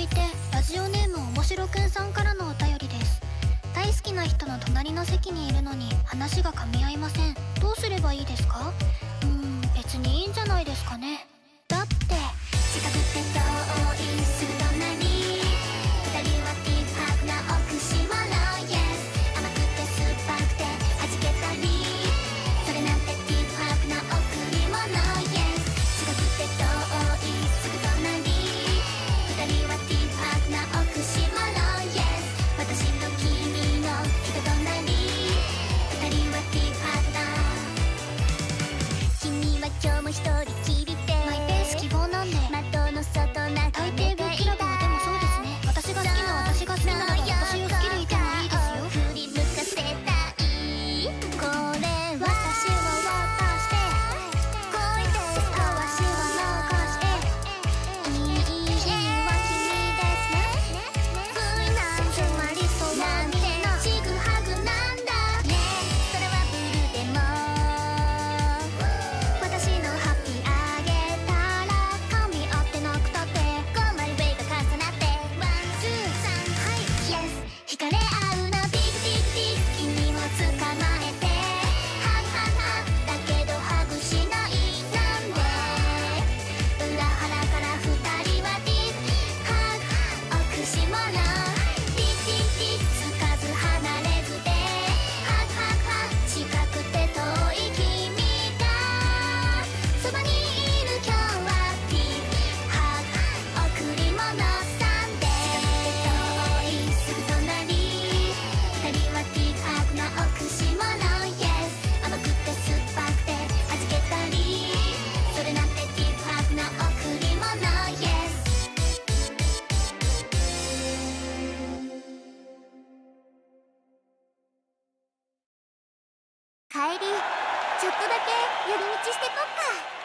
いてラジオネームおもしろくんさんからのお便りです。大好きな人の隣の席にいるのに話が噛み合いません。どうすればいいですか？うーん別にいいんじゃないですかね。外泣いてりちょっとだけ寄り道してこっか。